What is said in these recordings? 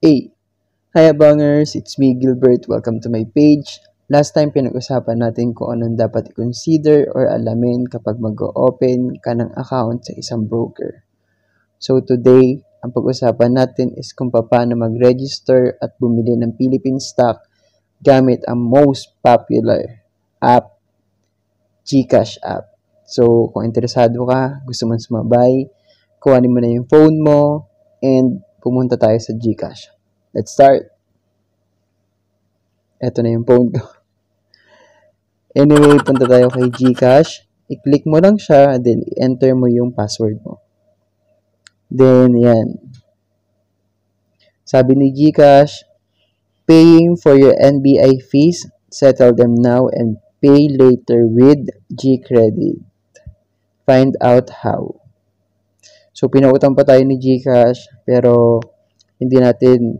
A. Hi Abangers, it's me Gilbert. Welcome to my page. Last time pinag-usapan natin kung anong dapat i-consider or alamin kapag mag-open ka ng account sa isang broker. So today, ang pag-usapan natin is kung paano mag-register at bumili ng Philippine stock gamit ang most popular app, GCash app. So kung interesado ka, gusto mo sumabay, kuhanin mo na yung phone mo, and pumunta tayo sa GCash. Let's start. Ito na yung phone ko. Anyway, punta tayo kay GCash. I-click mo lang siya, then enter mo yung password mo. Then, yan. Sabi ni GCash, paying for your NBI fees, settle them now and pay later with GCredit. Find out how. So, pinautang pa tayo ni GCash, pero hindi natin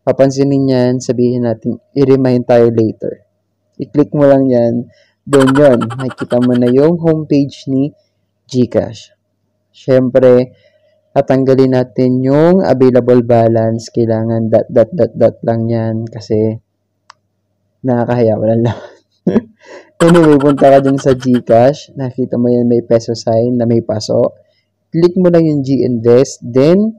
papansinin yan, sabihin natin, i-remind tayo later. I-click mo lang yan, then yun, makikita mo na yung homepage ni GCash. Siyempre, tatanggalin natin yung available balance, kailangan dot, dot, dot, dot lang yan, kasi nakakahiya, wala lang. anyway, punta ka dun sa GCash, nakita mo yan may peso sign na may paso, click mo lang yung G-Invest, then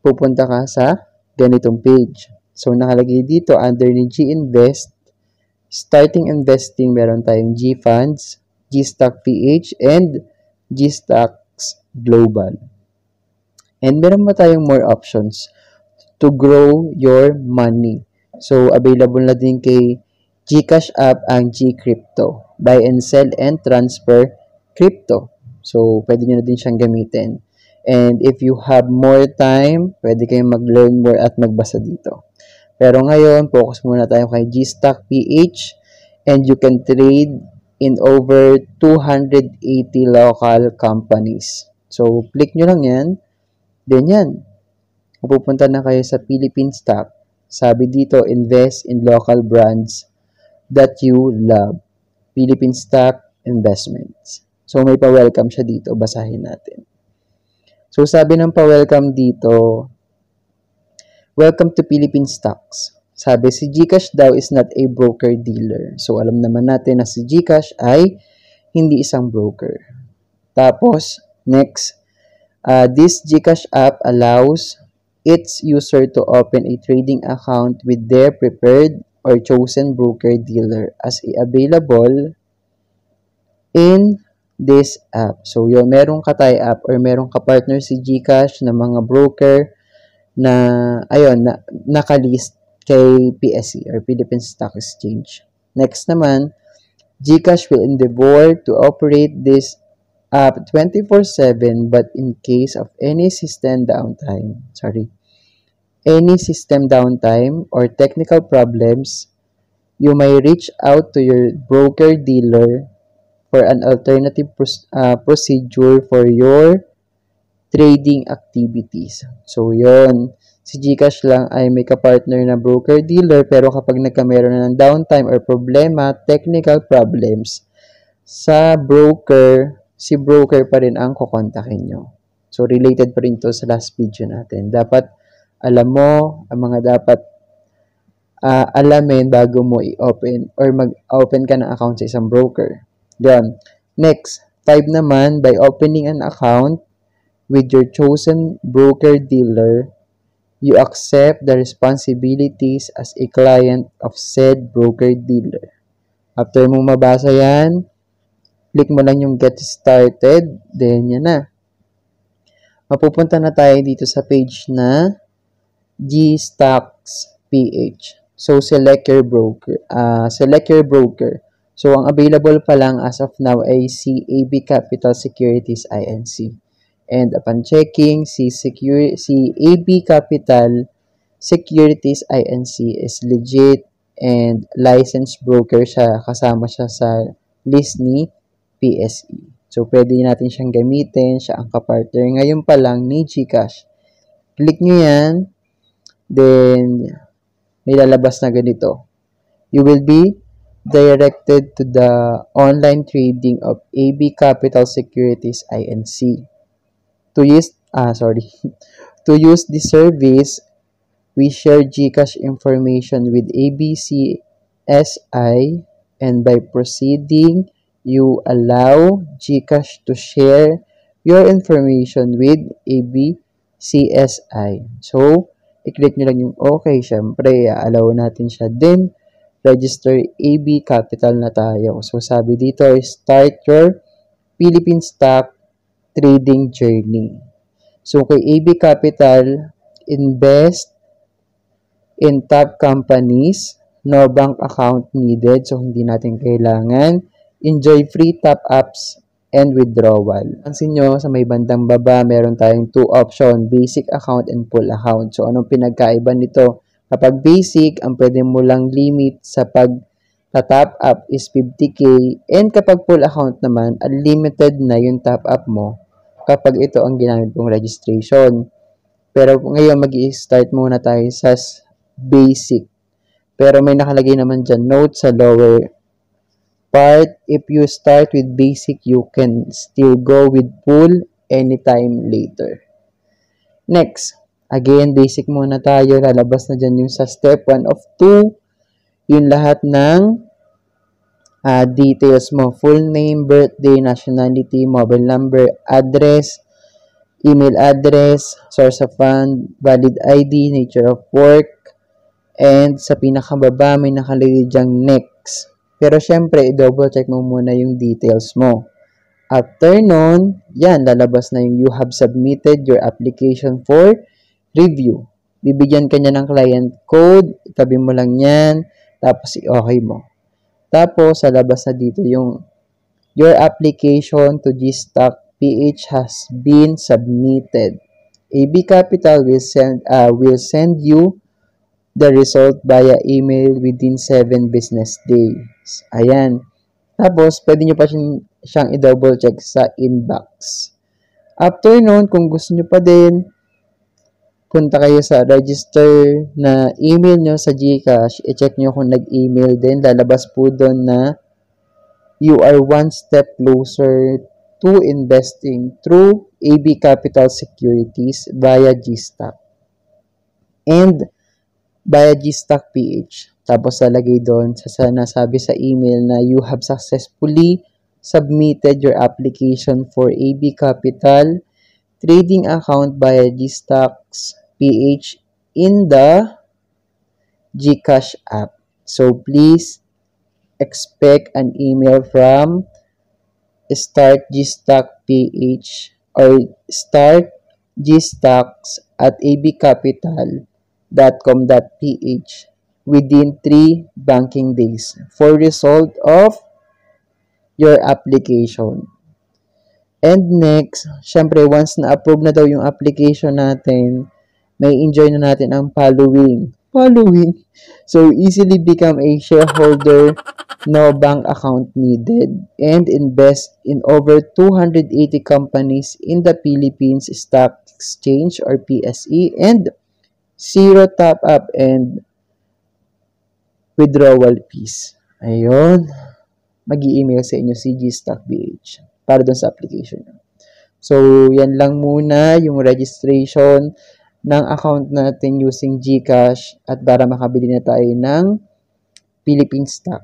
pupunta ka sa ganitong page. So, nakalagay dito under ni G-Invest, starting investing, meron tayong G-Funds, G-Stock PH, and G-Stocks Global. And meron pa tayong more options to grow your money. So, available na din kay Gcash app ang G-Crypto. Buy and sell and transfer crypto. So, pwede nyo na din siyang gamitin. And if you have more time, pwede kayong mag-learn more at magbasa dito. Pero ngayon, focus muna tayo kay G-Stock PH and you can trade in over 280 local companies. So, click nyo lang yan. Then yan. Pupunta na kayo sa Philippine Stock. Sabi dito, invest in local brands that you love. Philippine Stock Investments. So, may pa-welcome siya dito. Basahin natin. So, sabi ng pa-welcome dito, Welcome to Philippine Stocks. Sabi, si Gcash daw is not a broker-dealer. So, alam naman natin na si Gcash ay hindi isang broker. Tapos, next, uh, this Gcash app allows its user to open a trading account with their preferred or chosen broker-dealer as available in this app. So, yun, merong ka-tie app or merong ka-partner si Gcash na mga broker na, ayun, na, nakalist kay PSE or Philippine Stock Exchange. Next naman, GCash will endeavor to operate this app 24-7 but in case of any system downtime, sorry, any system downtime or technical problems, you may reach out to your broker-dealer for an alternative uh, procedure for your trading activities. So, yon Si Gcash lang ay may kapartner na broker-dealer pero kapag nagkameron na ng downtime or problema, technical problems, sa broker, si broker pa rin ang kukontakin nyo. So, related pa rin to sa last video natin. Dapat alam mo ang mga dapat uh, alamin bago mo i-open or mag-open ka ng account sa isang broker. Yan. Next, 5 naman, by opening an account, with your chosen broker-dealer, you accept the responsibilities as a client of said broker-dealer. After mo mabasa yan, click mo lang yung get started, then yan na. Mapupunta na tayo dito sa page na G-Stocks PH. So, select your broker. Uh, select your broker. So, ang available pa lang as of now ay si Capital Securities INC. And upon checking, si, secure, si AB Capital Securities INC is legit and licensed broker siya. Kasama siya sa list ni PSE. So, pwede natin siyang gamitin. Siya ang kapartner. Ngayon pa lang ni Gcash. Click nyo yan. Then, may lalabas na ganito. You will be directed to the online trading of AB Capital Securities INC. To use, ah, sorry, to use the service, we share GCash information with ABCSI and by proceeding, you allow GCash to share your information with ABCSI. So, i-click nyo lang yung okay. Siyempre, allow natin siya. Then, register AB Capital na tayo. So, sabi dito, start your Philippine Stock Trading Journey. So, kay AB Capital, invest in top companies, no bank account needed, so hindi natin kailangan. Enjoy free top-ups and withdrawal. Pansin nyo, sa may bandang baba, meron tayong two option, basic account and full account. So, anong pinagkaiba nito? Kapag basic, ang pwede mo lang limit sa pag top up is 50k and kapag full account naman, unlimited na yung top up mo kapag ito ang ginamit mong registration. Pero ngayon mag start muna tayo sa basic. Pero may nakalagay naman dyan, note sa lower part, if you start with basic, you can still go with full anytime later. Next, again, basic muna tayo. Lalabas na dyan yung sa step 1 of 2. Yung lahat ng uh, details mo. Full name, birthday, nationality, mobile number, address, email address, source of fund, valid ID, nature of work, and sa pinakababa may nakalagay dyang next. Pero syempre, i-double check mo muna yung details mo. After nun, yan, lalabas na yung you have submitted your application for review. Bibigyan ka niya ng client code, itabi mo lang yan, tapos i-okay mo. Tapos, sa labas na dito yung your application to Gstock PH has been submitted. AB Capital will send uh, will send you the result via email within 7 business days. Ayan. Tapos, pwede nyo pa siyang, siyang i-double check sa inbox. After nun, kung gusto nyo pa din, punta kayo sa register na email nyo sa GCash, i-check nyo kung nag-email din. Lalabas po doon na you are one step closer to investing through AB Capital Securities via GStock and via GStock PH. Tapos lalagay doon sa, sa nasabi sa email na you have successfully submitted your application for AB Capital trading account via GStocks PH in the GCash app. So please expect an email from start ph or start gstocks at abcapital.com.ph within 3 banking days for result of your application. And next, syempre once na-approve na daw yung application natin, may enjoy na natin ang following. Following. So, easily become a shareholder no bank account needed, and invest in over 280 companies in the Philippines Stock Exchange or PSE, and zero top up and withdrawal fees. Ayun. mag email sa inyo si Stock BH para dun sa application So, yan lang muna yung registration ng account natin using GCash at para makabili na tayo ng Philippine stock.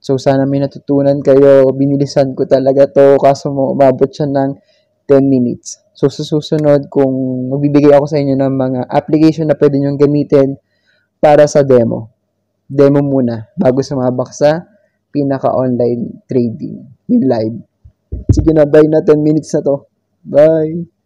So, sana may natutunan kayo. Binilisan ko talaga to kaso mo umabot siya ng 10 minutes. So, sa susunod, kung magbibigay ako sa inyo ng mga application na pwede nyong gamitin para sa demo. Demo muna bago sumabak sa pinaka-online trading, yung live. Sige na, bye na 10 minutes na to. Bye!